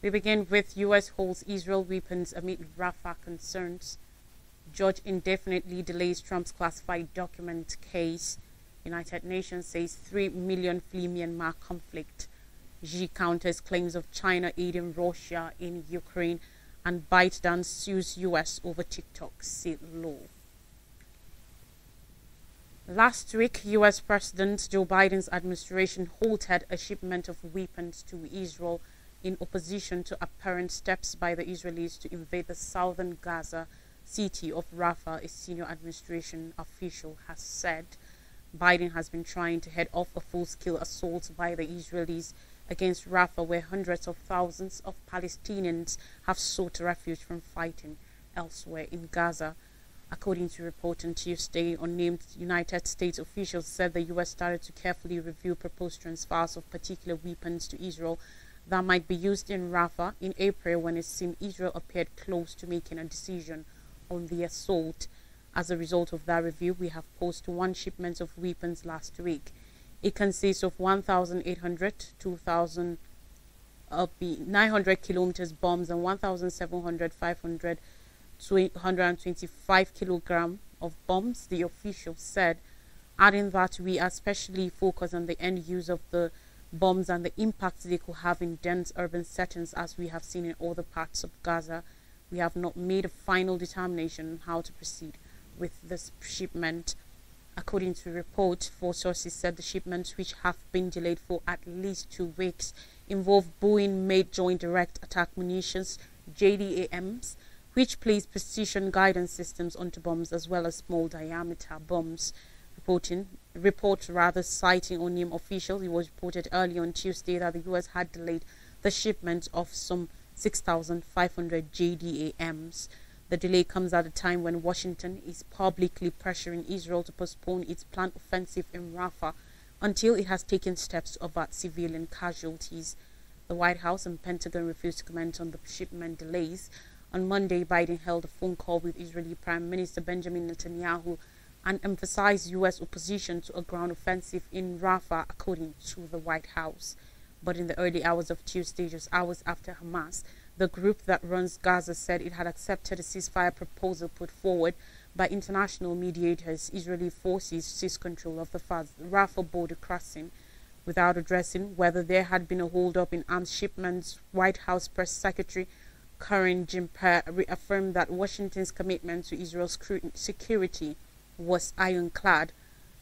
We begin with U.S. holds Israel weapons amid Rafah concerns. Judge indefinitely delays Trump's classified document case. United Nations says 3 million flee Myanmar conflict. Xi counters claims of China aiding Russia in Ukraine. And ByteDance sues U.S. over TikTok state law. Last week, U.S. President Joe Biden's administration halted a shipment of weapons to Israel in opposition to apparent steps by the Israelis to invade the southern Gaza city of Rafah, a senior administration official has said. Biden has been trying to head off a full-scale assault by the Israelis against Rafah, where hundreds of thousands of Palestinians have sought refuge from fighting elsewhere in Gaza. According to a report on Tuesday, unnamed United States officials said the U.S. started to carefully review proposed transfers of particular weapons to Israel that might be used in Rafah in April when it seemed Israel appeared close to making a decision on the assault. As a result of that review, we have posted one shipment of weapons last week. It consists of 1,800, 2,000, uh, 900 kilometers bombs and 1,700, 500 225 kilogram of bombs, the official said, adding that we are especially focused on the end use of the bombs and the impact they could have in dense urban settings as we have seen in other parts of Gaza. We have not made a final determination on how to proceed with this shipment. According to a report, four sources said the shipments, which have been delayed for at least two weeks, involve Boeing-made Joint Direct Attack Munitions, JDAMs, which place precision guidance systems onto bombs as well as small diameter bombs. Reporting report rather citing unnamed officials, it was reported early on Tuesday that the U.S. had delayed the shipment of some 6,500 JDAMs. The delay comes at a time when Washington is publicly pressuring Israel to postpone its planned offensive in Rafah until it has taken steps to avert civilian casualties. The White House and Pentagon refused to comment on the shipment delays, on Monday, Biden held a phone call with Israeli Prime Minister Benjamin Netanyahu and emphasized U.S. opposition to a ground offensive in Rafah, according to the White House. But in the early hours of Tuesday, just hours after Hamas, the group that runs Gaza said it had accepted a ceasefire proposal put forward by international mediators. Israeli forces seized control of the Rafah border crossing without addressing whether there had been a holdup in arms shipments. White House press secretary Karine Jean-Pierre reaffirmed that Washington's commitment to Israel's security was ironclad.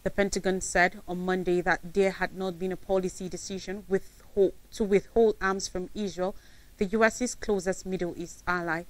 The Pentagon said on Monday that there had not been a policy decision to withhold arms from Israel, the U.S.'s closest Middle East ally.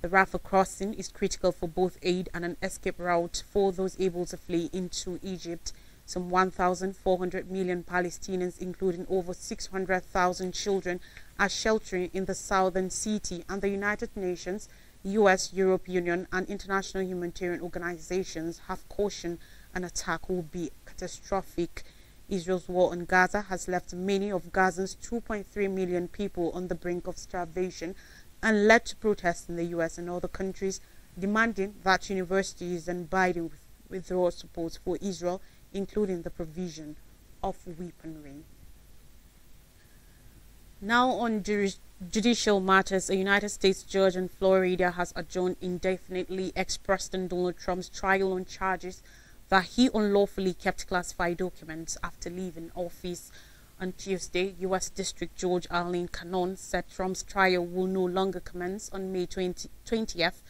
The Rafah crossing is critical for both aid and an escape route for those able to flee into Egypt. Some 1,400 million Palestinians, including over 600,000 children, are sheltering in the southern city, and the United Nations, US, Europe Union, and international humanitarian organizations have cautioned an attack will be catastrophic. Israel's war on Gaza has left many of Gaza's 2.3 million people on the brink of starvation and led to protests in the US and other countries demanding that universities and Biden withdraw support for Israel, including the provision of weaponry. Now on judicial matters, a United States judge in Florida has adjourned indefinitely ex-President Donald Trump's trial on charges that he unlawfully kept classified documents after leaving office. On Tuesday, U.S. District Judge Aileen Cannon said Trump's trial will no longer commence on May 20, 20th,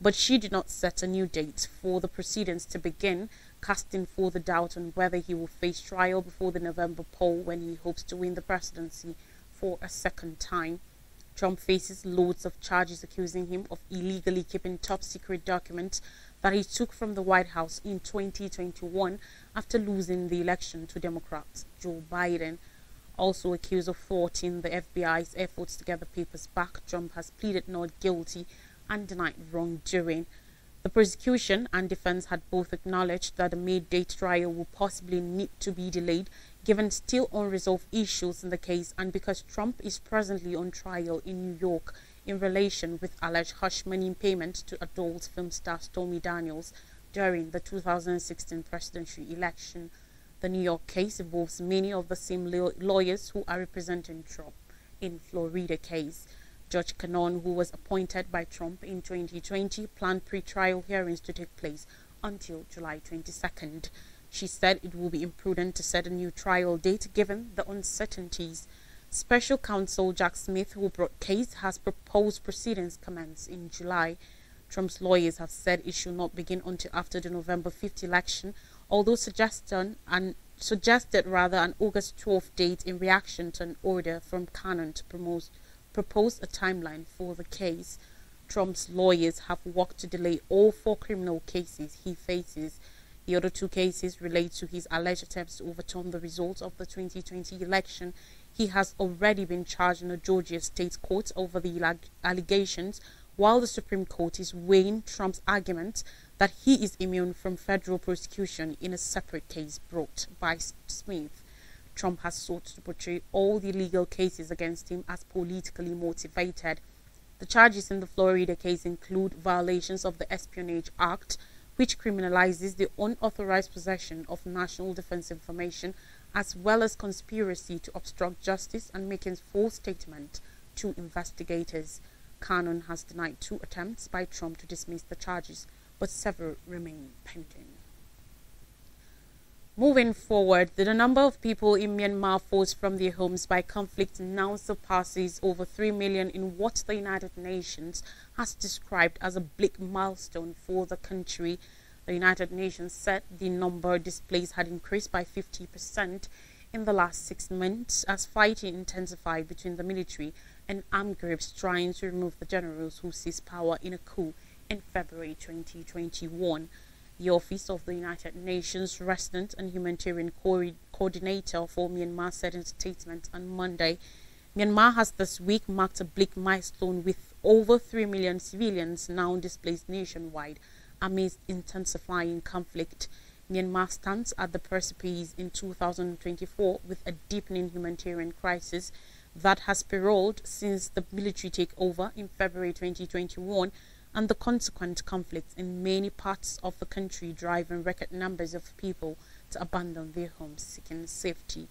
but she did not set a new date for the proceedings to begin, casting further doubt on whether he will face trial before the November poll when he hopes to win the presidency for a second time. Trump faces loads of charges accusing him of illegally keeping top secret documents that he took from the White House in 2021 after losing the election to Democrat Joe Biden. Also accused of thwarting the FBI's efforts to get the papers back, Trump has pleaded not guilty and denied wrongdoing. The prosecution and defense had both acknowledged that the May date trial will possibly need to be delayed given still unresolved issues in the case and because Trump is presently on trial in New York in relation with alleged hush money payment to adult film star Stormy Daniels during the 2016 presidential election. The New York case involves many of the same lawyers who are representing Trump in Florida case. Judge Cannon, who was appointed by Trump in 2020, planned pre-trial hearings to take place until July 22nd. She said it will be imprudent to set a new trial date given the uncertainties. Special counsel Jack Smith, who brought case, has proposed proceedings commence in July. Trump's lawyers have said it should not begin until after the November 5th election, although suggested suggested rather an August 12th date in reaction to an order from Cannon to promote, propose a timeline for the case. Trump's lawyers have worked to delay all four criminal cases he faces. The other two cases relate to his alleged attempts to overturn the results of the 2020 election. He has already been charged in a Georgia state court over the allegations, while the Supreme Court is weighing Trump's argument that he is immune from federal prosecution in a separate case brought by Smith. Trump has sought to portray all the legal cases against him as politically motivated. The charges in the Florida case include violations of the Espionage Act, which criminalizes the unauthorized possession of national defense information as well as conspiracy to obstruct justice and making false statements to investigators. Cannon has denied two attempts by Trump to dismiss the charges, but several remain pending. Moving forward, the number of people in Myanmar forced from their homes by conflict now surpasses over 3 million in what the United Nations has described as a bleak milestone for the country. The United Nations said the number displaced had increased by 50% in the last six months as fighting intensified between the military and armed groups trying to remove the generals who seized power in a coup in February 2021. The Office of the United Nations Resident and Humanitarian Co Coordinator for Myanmar said in a statement on Monday Myanmar has this week marked a bleak milestone with over 3 million civilians now displaced nationwide amidst intensifying conflict. Myanmar stands at the precipice in 2024 with a deepening humanitarian crisis that has spiraled since the military takeover in February 2021 and the consequent conflicts in many parts of the country driving record numbers of people to abandon their homes seeking safety.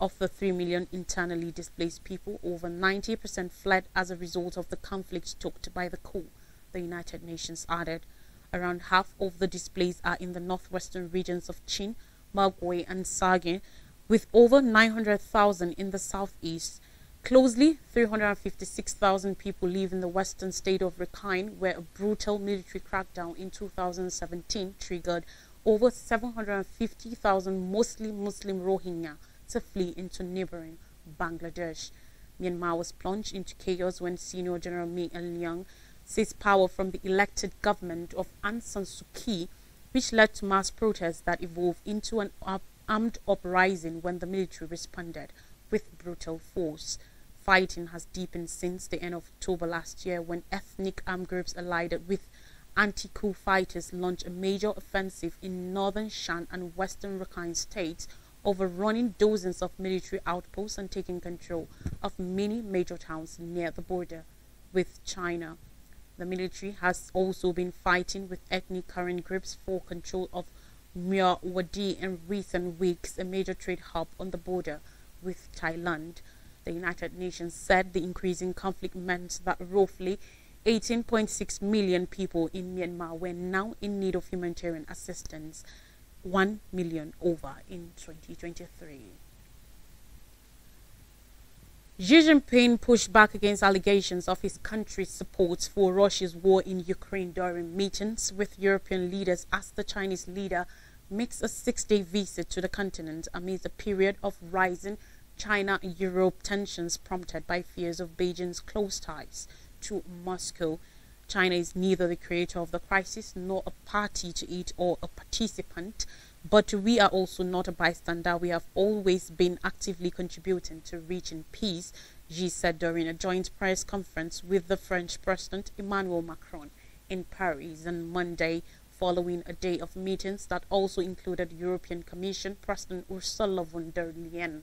Of the 3 million internally displaced people, over 90% fled as a result of the conflict stoked by the coup, the United Nations added. Around half of the displaced are in the northwestern regions of Chin, Magway, and Sagaing, with over 900,000 in the southeast. Closely, 356,000 people live in the western state of Rakhine, where a brutal military crackdown in 2017 triggered over 750,000 mostly Muslim Rohingya to flee into neighboring Bangladesh. Myanmar was plunged into chaos when Senior General Min Aung Hlaing seized power from the elected government of Aung San Suu Kyi, which led to mass protests that evolved into an armed uprising when the military responded with brutal force. Fighting has deepened since the end of October last year when ethnic armed groups allied with anti-coup fighters launched a major offensive in northern Shan and western Rakhine states, overrunning dozens of military outposts and taking control of many major towns near the border with China. The military has also been fighting with ethnic current groups for control of Myawaddy in recent weeks, a major trade hub on the border with Thailand. The United Nations said the increasing conflict meant that roughly 18.6 million people in Myanmar were now in need of humanitarian assistance, 1 million over in 2023. Xi Jinping pushed back against allegations of his country's support for Russia's war in Ukraine during meetings with European leaders as the Chinese leader makes a six-day visit to the continent amidst a period of rising China Europe tensions prompted by fears of Beijing's close ties to Moscow. China is neither the creator of the crisis nor a party to it or a participant, but we are also not a bystander. We have always been actively contributing to reaching peace, Xi said during a joint press conference with the French President Emmanuel Macron in Paris on Monday, following a day of meetings that also included European Commission President Ursula von der Leyen.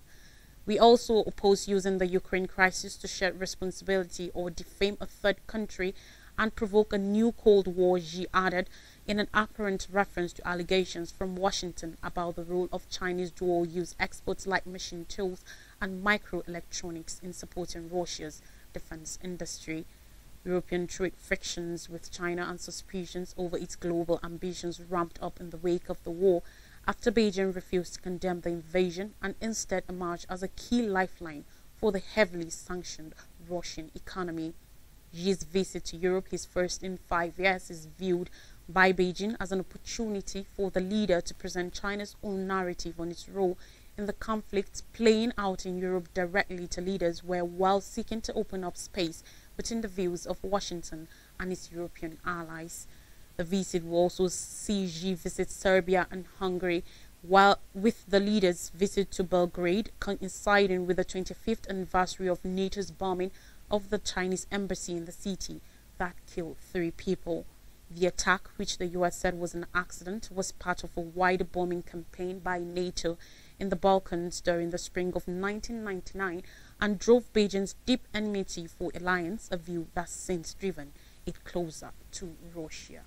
We also oppose using the Ukraine crisis to share responsibility or defame a third country and provoke a new Cold War, Xi added in an apparent reference to allegations from Washington about the role of Chinese dual use exports like machine tools and microelectronics in supporting Russia's defense industry. European trade frictions with China and suspicions over its global ambitions ramped up in the wake of the war after Beijing refused to condemn the invasion and instead emerged as a key lifeline for the heavily sanctioned Russian economy. Xi's visit to Europe, his first in five years, is viewed by Beijing as an opportunity for the leader to present China's own narrative on its role in the conflicts playing out in Europe directly to leaders where while seeking to open up space between the views of Washington and its European allies. The visit will also see Xi visit Serbia and Hungary, while with the leaders' visit to Belgrade coinciding with the 25th anniversary of NATO's bombing of the Chinese embassy in the city that killed three people. The attack, which the US said was an accident, was part of a wider bombing campaign by NATO in the Balkans during the spring of 1999 and drove Beijing's deep enmity for alliance, a view that's since driven it closer to Russia.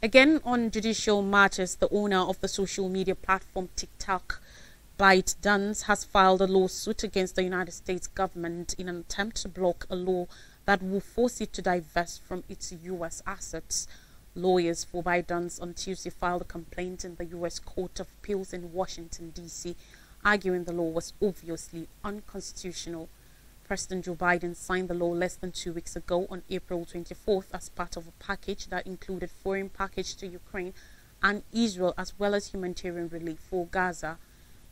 Again, on judicial matters, the owner of the social media platform TikTok, ByteDance, has filed a lawsuit against the United States government in an attempt to block a law that will force it to divest from its U.S. assets. Lawyers for ByteDance on Tuesday filed a complaint in the U.S. Court of Appeals in Washington, D.C., arguing the law was obviously unconstitutional. President Joe Biden signed the law less than two weeks ago on April 24th as part of a package that included foreign package to Ukraine and Israel as well as humanitarian relief for Gaza.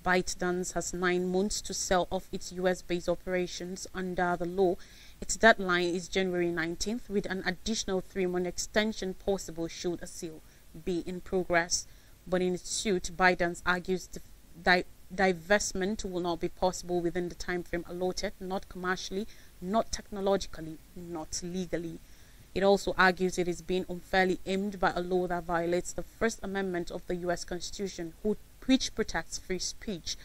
ByteDance has nine months to sell off its US-based operations under the law its deadline is January 19th, with an additional three month extension possible should a sale be in progress. But in its suit, ByteDance argues the divestment will not be possible within the time frame allotted, not commercially, not technologically, not legally. It also argues it is being unfairly aimed by a law that violates the First Amendment of the U.S. Constitution, which protects free speech.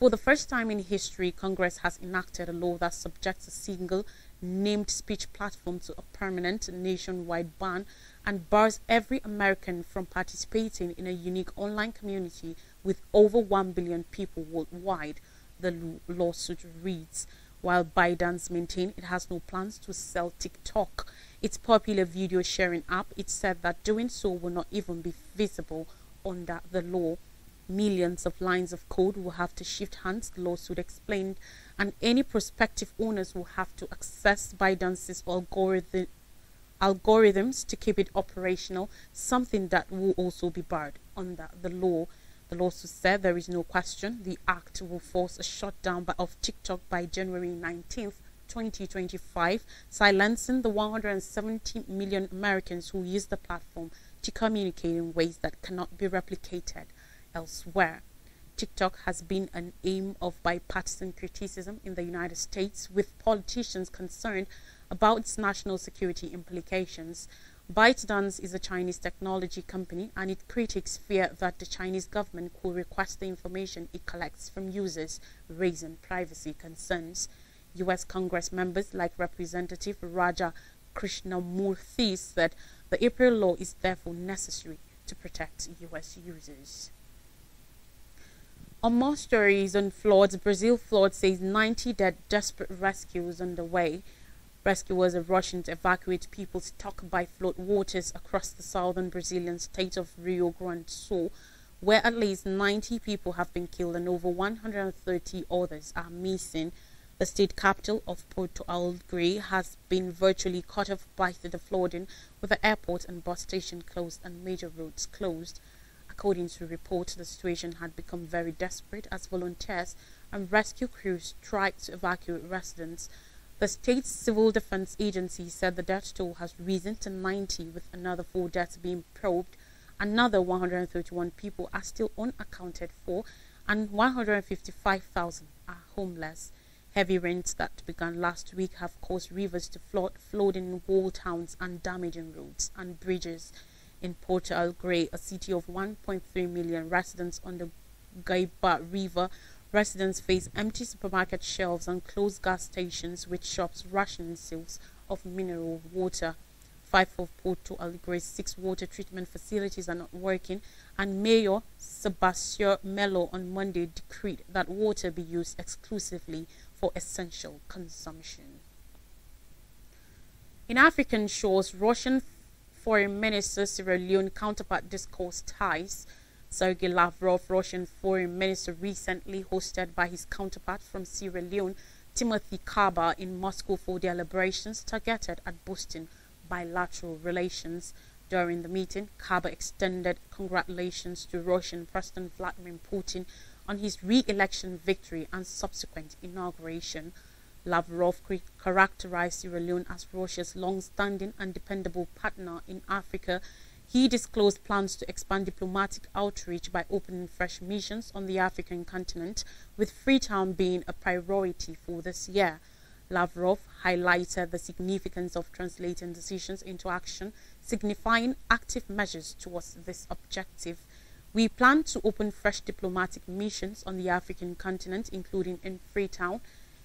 For the first time in history, Congress has enacted a law that subjects a single named speech platform to a permanent nationwide ban and bars every American from participating in a unique online community with over 1 billion people worldwide, the lawsuit reads. While ByteDance maintained it has no plans to sell TikTok, its popular video sharing app, it said that doing so will not even be feasible under the law. Millions of lines of code will have to shift hands, the lawsuit explained, and any prospective owners will have to access ByteDance's algorithm, algorithms to keep it operational, something that will also be barred under the law. The lawsuit said there is no question the act will force a shutdown of TikTok by January 19th, 2025, silencing the 170 million Americans who use the platform to communicate in ways that cannot be replicated elsewhere. TikTok has been an aim of bipartisan criticism in the United States, with politicians concerned about its national security implications. ByteDance is a Chinese technology company, and its critics fear that the Chinese government could request the information it collects from users, raising privacy concerns. U.S. Congress members like Representative Raja Krishnamoorthi said the April law is therefore necessary to protect U.S. users. On more stories on floods, Brazil flood says 90 dead, desperate rescues underway. Rescuers rushing to evacuate people stuck by flood waters across the southern Brazilian state of Rio Grande do Sul, where at least 90 people have been killed and over 130 others are missing. The state capital of Porto Alegre has been virtually cut off by the flooding, with the airport and bus station closed and major roads closed. According to reports, the situation had become very desperate as volunteers and rescue crews tried to evacuate residents. The state's civil defense agency said the death toll has risen to 90, with another four deaths being probed. Another 131 people are still unaccounted for, and 155,000 are homeless. Heavy rains that began last week have caused rivers to flood, flooding whole towns and damaging roads and bridges in Porto Alegre, a city of 1.3 million residents on the Guaíba River. Residents face empty supermarket shelves and closed gas stations with shops rationing sales of mineral water. Five of Porto Alegre's six water treatment facilities are not working, and Mayor Sebastião Melo on Monday decreed that water be used exclusively for essential consumption. In African shores, Russian Foreign Minister Sierra Leone counterpart discussed ties. Sergei Lavrov, Russian Foreign Minister, recently hosted by his counterpart from Sierra Leone, Timothy Kabba, in Moscow for deliberations targeted at boosting bilateral relations. During the meeting, Kabba extended congratulations to Russian President Vladimir Putin on his re-election victory and subsequent inauguration. Lavrov characterized Sierra Leone as Russia's long-standing and dependable partner in Africa. He disclosed plans to expand diplomatic outreach by opening fresh missions on the African continent, with Freetown being a priority for this year. Lavrov highlighted the significance of translating decisions into action, signifying active measures towards this objective. We plan to open fresh diplomatic missions on the African continent, including in Freetown.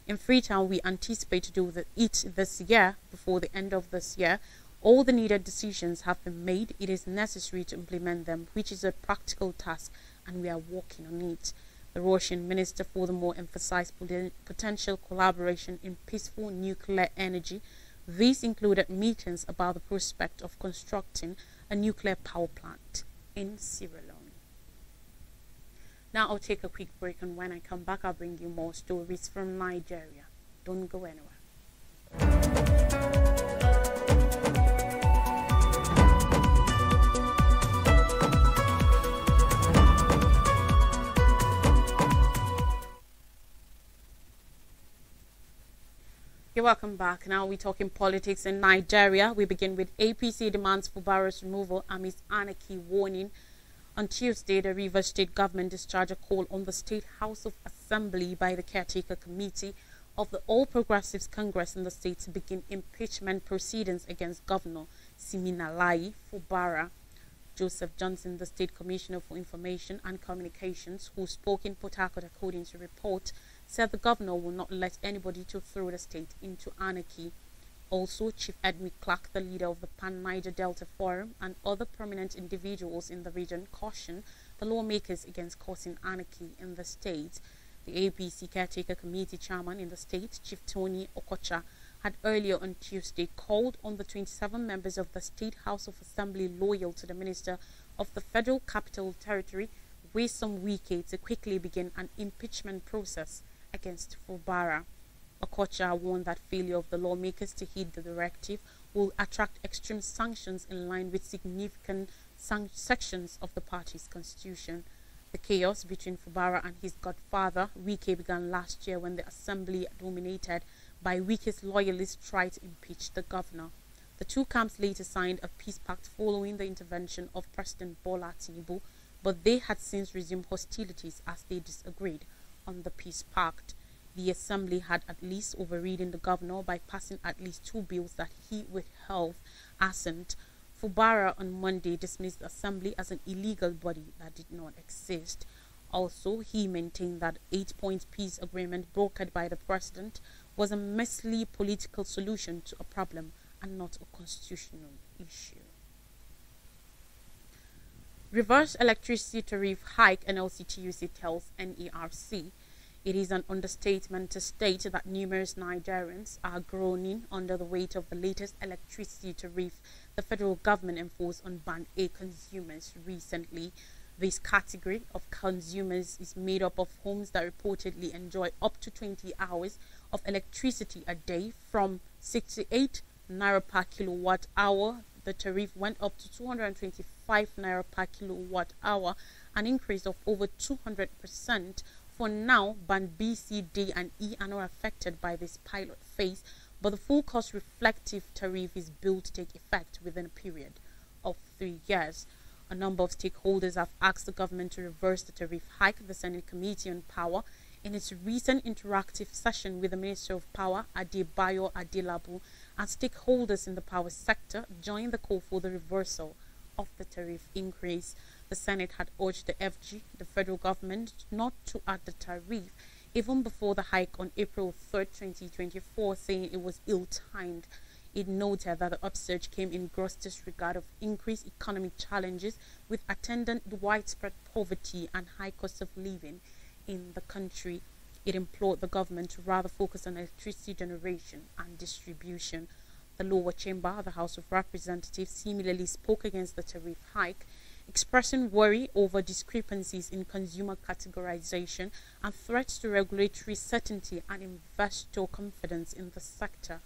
In Freetown, we anticipate to do the, it this year, before the end of this year. All the needed decisions have been made. It is necessary to implement them, which is a practical task, and we are working on it. The Russian minister furthermore emphasized potential collaboration in peaceful nuclear energy. These included meetings about the prospect of constructing a nuclear power plant in Sierra Leone. Now I'll take a quick break and when I come back I'll bring you more stories from Nigeria. Don't go anywhere. Welcome back. Now we're talking politics in Nigeria. We begin with APC demands for Fubara's removal amidst anarchy warning. On Tuesday, the Rivers State government discharged a call on the State House of Assembly by the Caretaker Committee of the All Progressives Congress in the state to begin impeachment proceedings against Governor Siminalayi Fubara. Joseph Johnson, the State Commissioner for Information and Communications, who spoke in Port Harcourt according to report, said the governor will not let anybody to throw the state into anarchy. Also, Chief Edwin Clark, the leader of the Pan Niger Delta Forum, and other prominent individuals in the region cautioned the lawmakers against causing anarchy in the state. The APC Caretaker Committee chairman in the state, Chief Tony Okocha, had earlier on Tuesday called on the 27 members of the State House of Assembly loyal to the Minister of the Federal Capital Territory, Nyesom Wike, to quickly begin an impeachment process against Fubara. Okocha warned that failure of the lawmakers to heed the directive will attract extreme sanctions in line with significant sections of the party's constitution. The chaos between Fubara and his godfather, Wike, began last year when the assembly, dominated by Wike's loyalists, tried to impeach the governor. The two camps later signed a peace pact following the intervention of President Bola Tinubu, but they had since resumed hostilities as they disagreed on the peace pact. The assembly had at least overridden the governor by passing at least two bills that he withheld assent. Fubara on Monday dismissed the assembly as an illegal body that did not exist. Also, he maintained that eight-point peace agreement brokered by the president was a messy political solution to a problem and not a constitutional issue. Reverse electricity tariff hike NLCTUC tells NERC. It is an understatement to state that numerous Nigerians are groaning under the weight of the latest electricity tariff the federal government enforced on Band A consumers recently. This category of consumers is made up of homes that reportedly enjoy up to 20 hours of electricity a day from 68 naira per kilowatt hour. The tariff went up to 225 naira per kilowatt hour, an increase of over 200%. For now, Band B, C, D, and E are not affected by this pilot phase, but the full cost reflective tariff is built to take effect within a period of three years. A number of stakeholders have asked the government to reverse the tariff hike. The Senate Committee on Power, in its recent interactive session with the Minister of Power, Adebayo Adelabu, and stakeholders in the power sector, joined the call for the reversal of the tariff increase. The Senate had urged the FG, the federal government, not to add the tariff even before the hike on April 3, 2024, saying it was ill timed. It noted that the upsurge came in gross disregard of increased economic challenges with attendant widespread poverty and high cost of living in the country. It implored the government to rather focus on electricity generation and distribution. The lower chamber, the House of Representatives, similarly spoke against the tariff hike, expressing worry over discrepancies in consumer categorization and threats to regulatory certainty and investor confidence in the sector.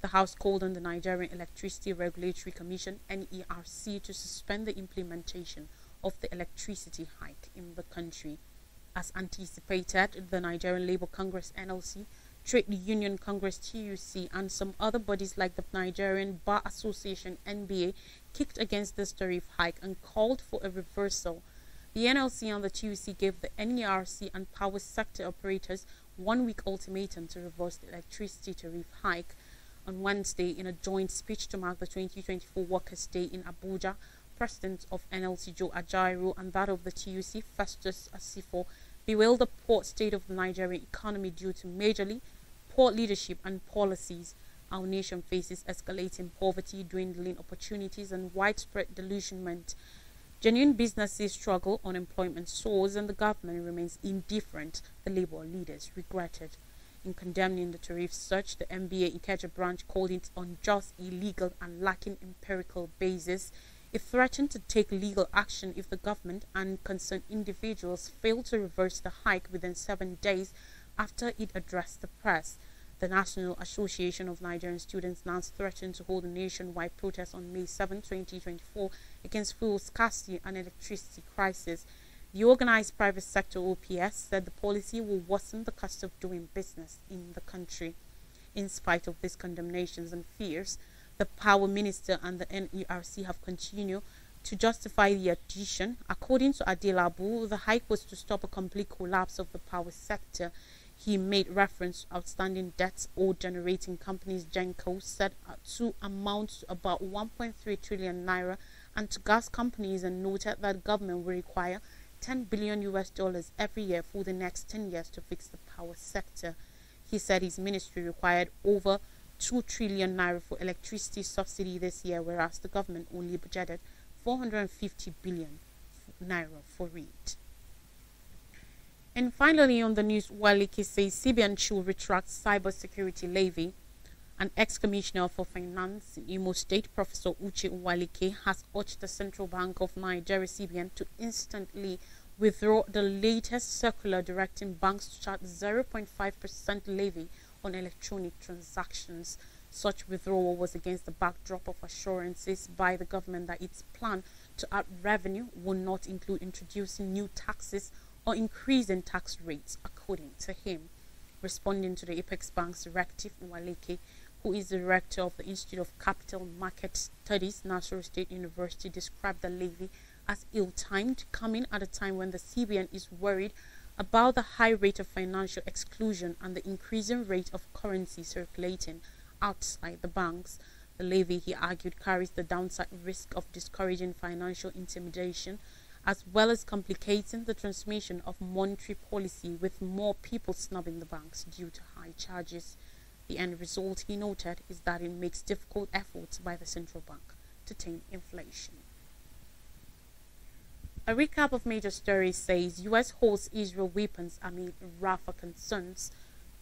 The House called on the Nigerian Electricity Regulatory Commission NERC to suspend the implementation of the electricity hike in the country. As anticipated, the Nigerian Labour Congress NLC, Trade Union Congress TUC, and some other bodies like the Nigerian Bar Association NBA kicked against this tariff hike and called for a reversal. The NLC and the TUC gave the NERC and power sector operators one week ultimatum to reverse the electricity tariff hike on Wednesday in a joint speech to mark the 2024 Workers' Day in Abuja. President of NLC Joe Ajaero and that of the TUC Festus Osifo bewailed the poor state of the Nigerian economy due to majorly poor leadership and policies. Our nation faces escalating poverty, dwindling opportunities, and widespread disillusionment. Genuine businesses struggle, unemployment soars, and the government remains indifferent, the labor leaders regretted in condemning the tariff surge, the NBA Ikeja branch called it unjust, illegal, and lacking empirical basis. It threatened to take legal action if the government and concerned individuals fail to reverse the hike within seven days after it addressed the press. The National Association of Nigerian Students NANS threatened to hold a nationwide protest on May 7, 2024 against fuel scarcity and electricity crisis. The organized private sector OPS said the policy will worsen the cost of doing business in the country. In spite of these condemnations and fears, the power minister and the NERC have continued to justify the addition. According to Adelabu, the hike was to stop a complete collapse of the power sector. He made reference to outstanding debts owed generating companies Genco said to amount to about 1.3 trillion naira and to gas companies and noted that government will require 10 billion US dollars every year for the next 10 years to fix the power sector. He said his ministry required over 2 trillion naira for electricity subsidy this year, whereas the government only budgeted 450 billion naira for it. And finally, on the news, Uwaleke says CBN should retract cybersecurity levy. An ex-commissioner for finance in Imo State, Professor Uche Uwaleke, has urged the Central Bank of Nigeria (CBN) to instantly withdraw the latest circular directing banks to charge 0.5% levy on electronic transactions. Such withdrawal was against the backdrop of assurances by the government that its plan to add revenue will not include introducing new taxes or increase in tax rates, according to him. Responding to the Apex Bank's directive, Uwaleke who is the director of the Institute of Capital Market Studies, Nasarawa State University, described the levy as ill-timed, coming at a time when the CBN is worried about the high rate of financial exclusion and the increasing rate of currency circulating outside the banks. The levy, he argued, carries the downside risk of discouraging financial intermediation as well as complicating the transmission of monetary policy with more people snubbing the banks due to high charges. The end result, he noted, is that it makes difficult efforts by the central bank to tame inflation. A recap of major stories says U.S. holds Israel weapons amid Rafah concerns.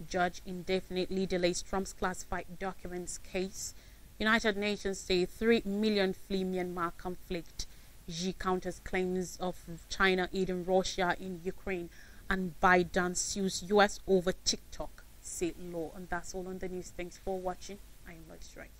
Judge indefinitely delays Trump's classified documents case. United Nations say 3 million flee Myanmar conflict. Xi counters claims of China aiding Russia in Ukraine. And Biden sues U.S. over TikTok say law. And that's all on the news. Thanks for watching. I am Lloyd Strike.